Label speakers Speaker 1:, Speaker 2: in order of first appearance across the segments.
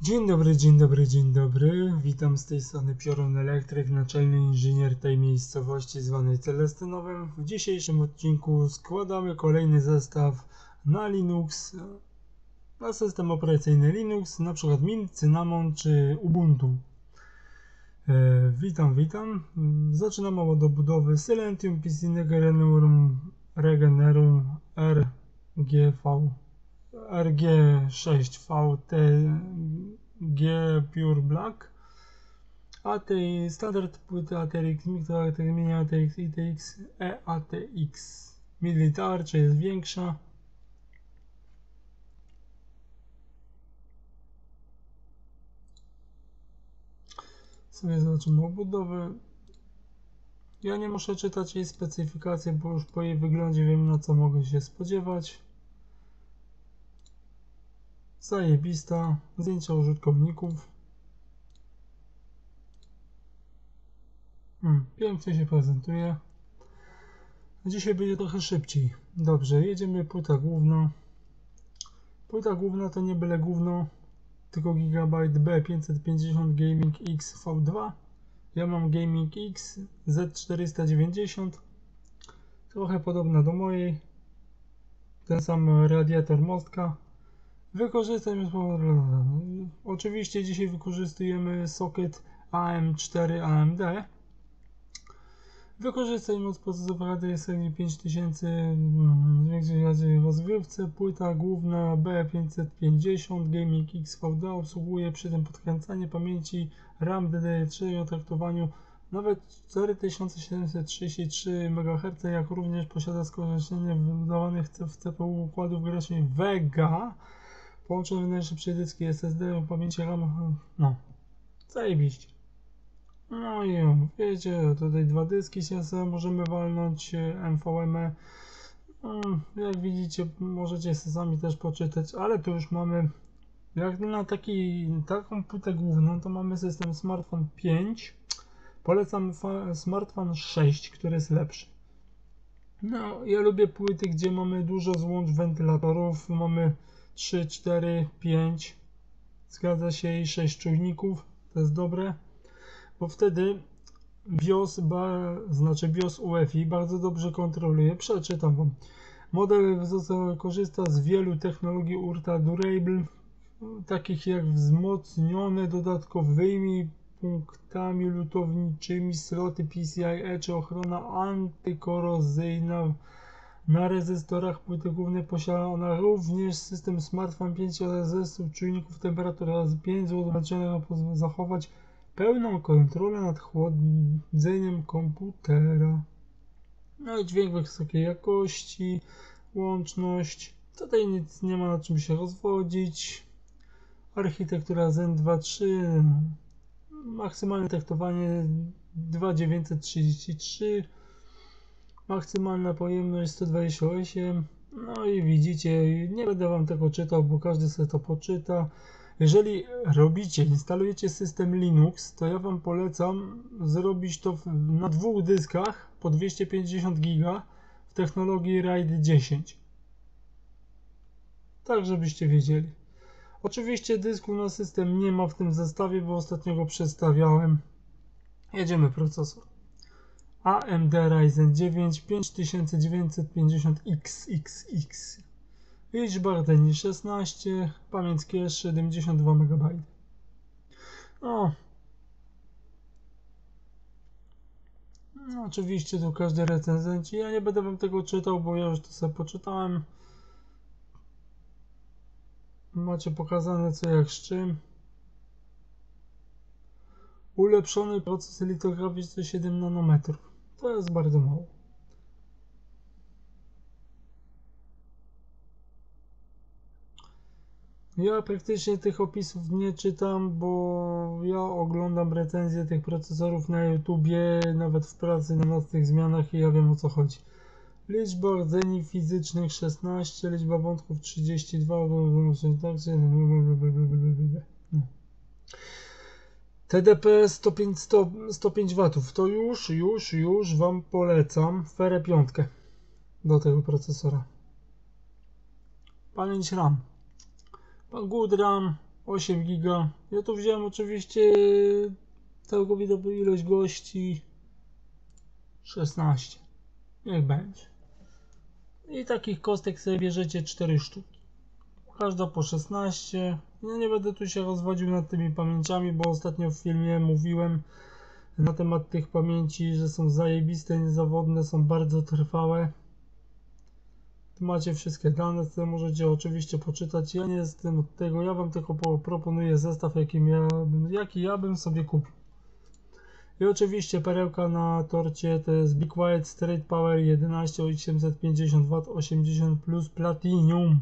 Speaker 1: Dzień dobry, dzień dobry, dzień dobry. Witam z tej strony Piorun Elektryk, naczelny inżynier tej miejscowości zwanej Celestynowem. W dzisiejszym odcinku składamy kolejny zestaw na Linux, na system operacyjny Linux, na przykład Mint, Cinnamon czy Ubuntu. E, witam, witam. Zaczynamy od obudowy Silentium PC Regenerum Regenerum RGV RG6VT G Pure Black ATI standard płyty ATX mikro terminie ATX ITX EATX militarcza jest większa. Sobie zobaczymy obudowę. Ja nie muszę czytać jej specyfikacji, bo już po jej wyglądzie wiem na co mogę się spodziewać Zajebista. Zdjęcia użytkowników. Hmm, pięknie się prezentuje. Dzisiaj będzie trochę szybciej. Dobrze, jedziemy płyta główna. Płyta główna to nie byle główno, tylko Gigabyte B550 Gaming X V2. Ja mam Gaming X Z490. Trochę podobna do mojej. Ten sam radiator mostka. Wykorzystajmy Oczywiście dzisiaj wykorzystujemy socket AM4 AMD. Wykorzystaj moc procesora Rady serii 5000 zwiększeń rozgrywce. Płyta główna B550 Gaming XVD obsługuje przy tym podkręcanie pamięci RAM DDR3 o traktowaniu nawet 4733 MHz, jak również posiada skorzystanie wybudowanych w CPU układów graficznych Vega Połączony najszybciej dyski SSD, pamięci RAM, no, zajebiście. No i wiecie, tutaj dwa dyski się możemy walnąć, NVMe. No, jak widzicie, możecie sami też poczytać, ale tu już mamy, jak na taki, taką płytę główną, to mamy system smartphone 5. Polecam smartphone 6, który jest lepszy. No, ja lubię płyty, gdzie mamy dużo złącz wentylatorów, mamy 3, 4, 5 zgadza się i 6 czujników. To jest dobre. Bo wtedy BIOS, ba, znaczy BIOS UEFI bardzo dobrze kontroluje. Przeczytam wam. Model korzysta z wielu technologii Urta Durable takich jak wzmocnione dodatkowymi punktami lutowniczymi sloty PCIe czy ochrona antykorozyjna na rezystorach płyty głównej posiada ona również system smartphone 5 oraz zestaw czujników temperatury oraz 5 złotowaczonego pozwala zachować pełną kontrolę nad chłodzeniem komputera. No i dźwięk wysokiej jakości, łączność. Tutaj nic nie ma na czym się rozwodzić. Architektura Zen 2.3. Maksymalne traktowanie 2933 maksymalna pojemność 128 no i widzicie, nie będę wam tego czytał, bo każdy sobie to poczyta. Jeżeli robicie, instalujecie system Linux, to ja wam polecam zrobić to na dwóch dyskach po 250 giga w technologii RAID 10. Tak, żebyście wiedzieli. Oczywiście dysku na system nie ma w tym zestawie, bo ostatnio go przestawiałem. Jedziemy procesor. AMD Ryzen 9 5950XXX Liczba rdeni 16, pamięć cache 72 MB. No. no. Oczywiście tu każdy recenzenci. Ja nie będę wam tego czytał, bo ja już to sobie poczytałem. Macie pokazane co jak z czym. Ulepszony proces litograficzny 7 nanometrów. To jest bardzo mało. Ja praktycznie tych opisów nie czytam, bo ja oglądam recenzje tych procesorów na YouTubie, nawet w pracy na nocnych zmianach i ja wiem o co chodzi. Liczba rdzeni fizycznych 16, liczba wątków 32, tak, no. TDP 105, 100, 105 W to już, już, już Wam polecam Ferę 5 do tego procesora. Pamięć RAM. Good RAM 8 giga. Ja tu wziąłem oczywiście całkowitą ilość gości 16. Niech będzie. I takich kostek sobie bierzecie 4 sztuki. Każda po 16. Ja nie będę tu się rozwodził nad tymi pamięciami, bo ostatnio w filmie mówiłem na temat tych pamięci, że są zajebiste, niezawodne, są bardzo trwałe. Tu macie wszystkie dane, które możecie oczywiście poczytać. Ja nie jestem od tego, ja wam tylko proponuję zestaw, jaki ja, jaki ja bym sobie kupił. I oczywiście perełka na torcie to jest Big White Straight Power 11850W 80 plus Platinum.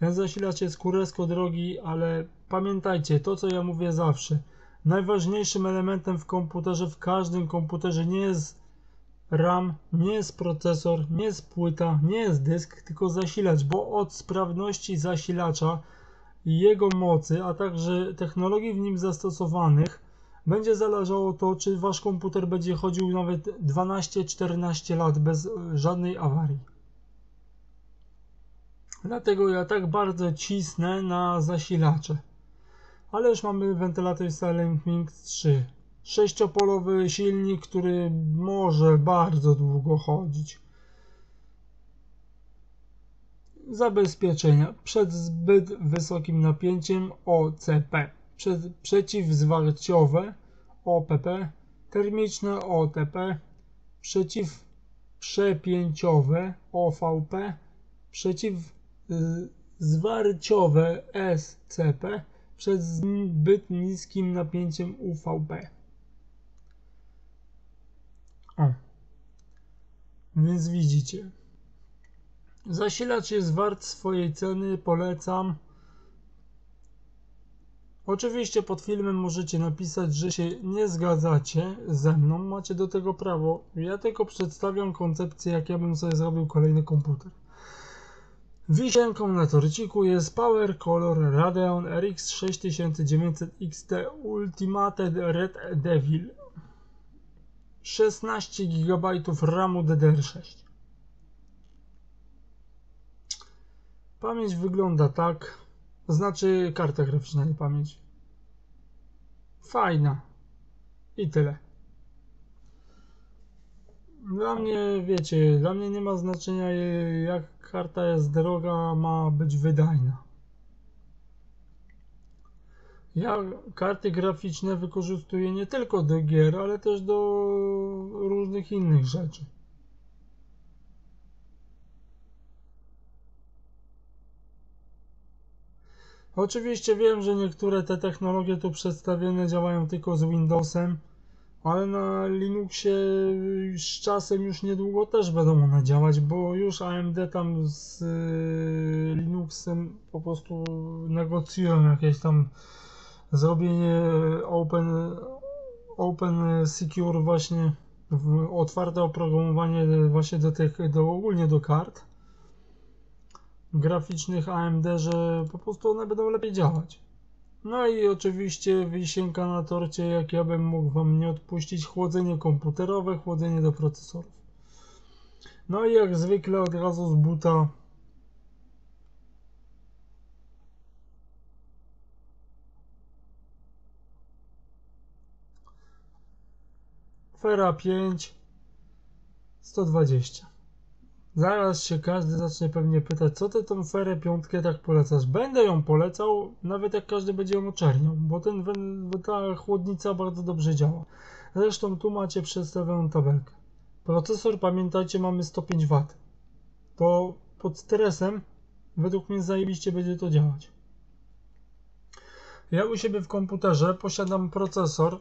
Speaker 1: Ten zasilacz jest kuresko drogi, ale pamiętajcie to co ja mówię zawsze. Najważniejszym elementem w komputerze, w każdym komputerze nie jest RAM, nie jest procesor, nie jest płyta, nie jest dysk, tylko zasilacz, bo od sprawności zasilacza jego mocy, a także technologii w nim zastosowanych będzie zależało to, czy wasz komputer będzie chodził nawet 12-14 lat bez żadnej awarii. Dlatego ja tak bardzo cisnę na zasilacze. Ale już mamy wentylator Silent 3. Sześciopolowy silnik, który może bardzo długo chodzić. Zabezpieczenia przed zbyt wysokim napięciem OCP. Przed, przeciwzwarciowe OPP. Termiczne OTP. Przeciwprzepięciowe OVP. Przeciwzwarciowe SCP przed zbyt niskim napięciem UVP. O. Więc widzicie. Zasilacz jest wart swojej ceny, polecam. Oczywiście pod filmem możecie napisać, że się nie zgadzacie ze mną, macie do tego prawo. Ja tylko przedstawiam koncepcję, jak ja bym sobie zrobił kolejny komputer. Wisienką na torciku jest Power Color Radeon RX 6900 XT Ultimate Red Devil 16 GB RAMu DDR6 Pamięć wygląda tak, znaczy karta graficzna, nie pamięć. Fajna. I tyle. Dla mnie, wiecie, dla mnie nie ma znaczenia jak karta jest droga, ma być wydajna. Ja karty graficzne wykorzystuję nie tylko do gier, ale też do różnych innych rzeczy. Oczywiście wiem, że niektóre te technologie tu przedstawione działają tylko z Windowsem, ale na Linuxie z czasem już niedługo też będą one działać, bo już AMD tam z y, Linuxem po prostu negocjują jakieś tam zrobienie open, open secure właśnie otwarte oprogramowanie właśnie do tych, do, ogólnie do kart graficznych AMD, że po prostu one będą lepiej działać. No i oczywiście wisienka na torcie, jak ja bym mógł Wam nie odpuścić, chłodzenie komputerowe, chłodzenie do procesorów. No i jak zwykle od razu z buta Fera 5 120 Zaraz się każdy zacznie pewnie pytać, co ty tą ferę piątkę tak polecasz? Będę ją polecał, nawet jak każdy będzie ją oczerniał, bo ten, ta chłodnica bardzo dobrze działa. Zresztą tu macie przedstawioną tabelkę. Procesor, pamiętajcie, mamy 105 W. To pod stresem, według mnie zajebiście będzie to działać. Ja u siebie w komputerze posiadam procesor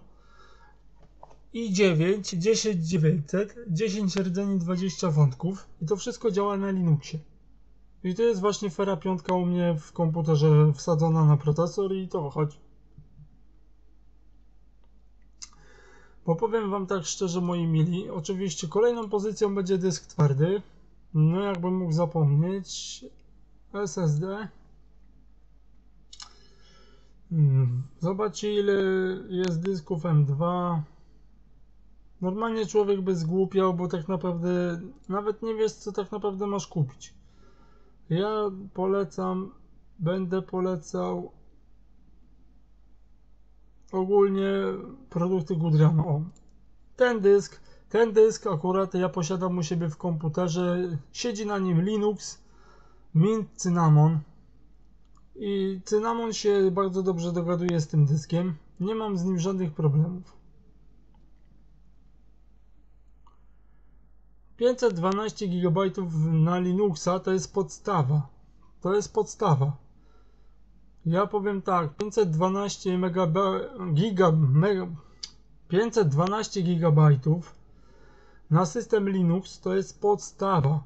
Speaker 1: i9, 10900, 10 rdzeni, 20 wątków i to wszystko działa na Linuxie. I to jest właśnie Fera 5 u mnie w komputerze wsadzona na procesor i to chodzi. Bo powiem wam tak szczerze moi mili, oczywiście kolejną pozycją będzie dysk twardy. No jakbym mógł zapomnieć, SSD. Hmm, zobaczcie ile jest dysków M2. Normalnie człowiek by zgłupiał, bo tak naprawdę nawet nie wiesz, co tak naprawdę masz kupić. Ja polecam, będę polecał ogólnie produkty Goodrama. O, ten dysk, ten dysk akurat ja posiadam u siebie w komputerze. Siedzi na nim Linux, Mint Cinnamon. I Cinnamon się bardzo dobrze dogaduje z tym dyskiem. Nie mam z nim żadnych problemów. 512 GB na Linuxa to jest podstawa. To jest podstawa. Ja powiem tak, 512 MB, giga, mega, 512 GB na system Linux to jest podstawa.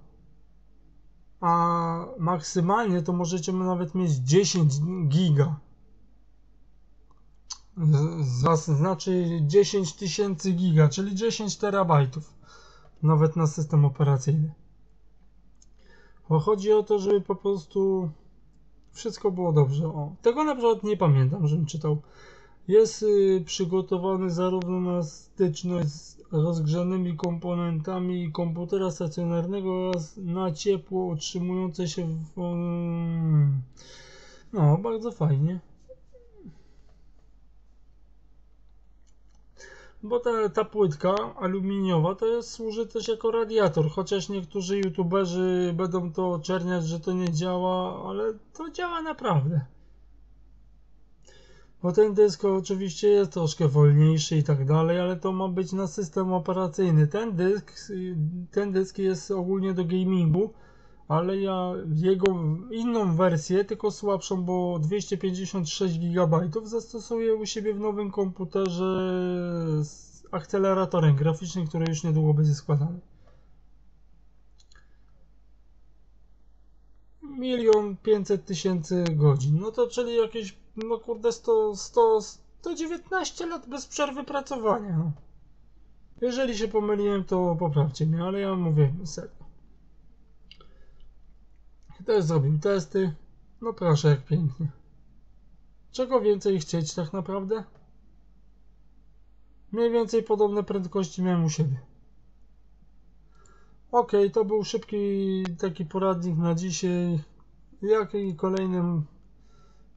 Speaker 1: A maksymalnie to możecie nawet mieć 10 giga. Z- Znaczy 10 tysięcy giga, czyli 10 terabajtów. Nawet na system operacyjny. Bo chodzi o to, żeby po prostu wszystko było dobrze. O, tego na przykład nie pamiętam, żebym czytał. Jest y, przygotowany zarówno na styczność z rozgrzanymi komponentami komputera stacjonarnego oraz na ciepło utrzymujące się w... mm, No, bardzo fajnie. Bo ta, ta płytka aluminiowa to jest, służy też jako radiator, chociaż niektórzy youtuberzy będą to oczerniać, że to nie działa, ale to działa naprawdę. Bo ten dysk oczywiście jest troszkę wolniejszy i tak dalej, ale to ma być na system operacyjny. Ten dysk, ten dysk jest ogólnie do gamingu, ale ja jego inną wersję, tylko słabszą, bo 256 GB zastosuję u siebie w nowym komputerze z akceleratorem graficznym, który już niedługo będzie składany. Milion pięćset tysięcy godzin. No to czyli jakieś, no kurde, 100, 100, 119 lat bez przerwy pracowania. No. Jeżeli się pomyliłem, to poprawcie mnie, ale ja mówię serio. Też zrobił testy. No proszę, jak pięknie. Czego więcej chcieć tak naprawdę? Mniej więcej podobne prędkości miałem u siebie. Ok, to był szybki taki poradnik na dzisiaj. Jaki kolejnym,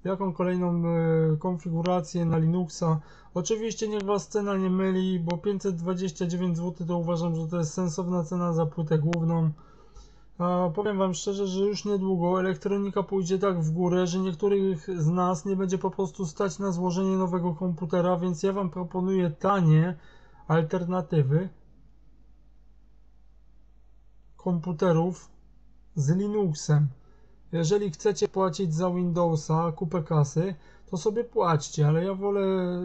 Speaker 1: jaką kolejną e, konfigurację na Linuxa. Oczywiście niech Was cena nie myli, bo 529 zł to uważam, że to jest sensowna cena za płytę główną. A powiem Wam szczerze, że już niedługo elektronika pójdzie tak w górę, że niektórych z nas nie będzie po prostu stać na złożenie nowego komputera, więc ja Wam proponuję tanie alternatywy komputerów z Linuxem. Jeżeli chcecie płacić za Windowsa kupę kasy, to sobie płaćcie, ale ja wolę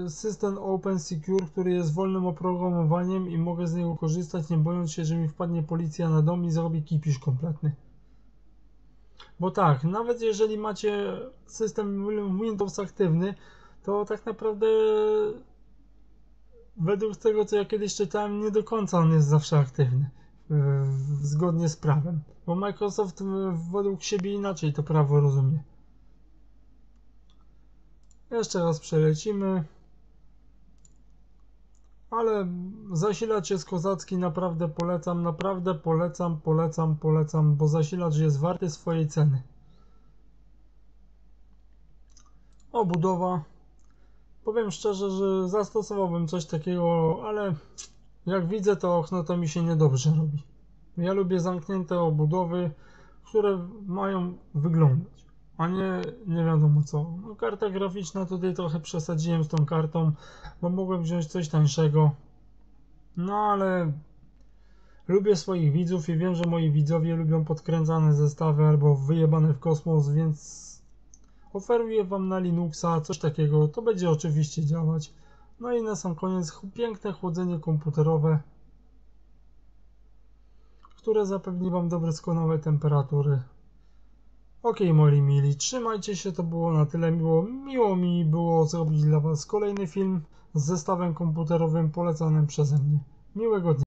Speaker 1: system Open Secure, który jest wolnym oprogramowaniem i mogę z niego korzystać, nie bojąc się, że mi wpadnie policja na dom i zrobi kipisz kompletny. Bo tak, nawet jeżeli macie system Windows aktywny, to tak naprawdę według tego, co ja kiedyś czytałem, nie do końca on jest zawsze aktywny zgodnie z prawem. Bo Microsoft według siebie inaczej to prawo rozumie. Jeszcze raz przelecimy. Ale zasilacz jest kozacki, naprawdę polecam, naprawdę polecam, polecam, polecam, bo zasilacz jest warty swojej ceny. Obudowa. Powiem szczerze, że zastosowałbym coś takiego, ale jak widzę to okno, to mi się niedobrze robi. Ja lubię zamknięte obudowy, które mają wyglądać, a nie nie wiadomo co. No, karta graficzna tutaj trochę przesadziłem z tą kartą, bo mogłem wziąć coś tańszego. No ale lubię swoich widzów i wiem, że moi widzowie lubią podkręcane zestawy albo wyjebane w kosmos, więc oferuję Wam na Linuxa coś takiego. To będzie oczywiście działać. No i na sam koniec piękne chłodzenie komputerowe, które zapewni Wam doskonałe temperatury. Ok, moi mili, trzymajcie się, to było na tyle miło. Miło mi było zrobić dla Was kolejny film z zestawem komputerowym polecanym przeze mnie. Miłego dnia.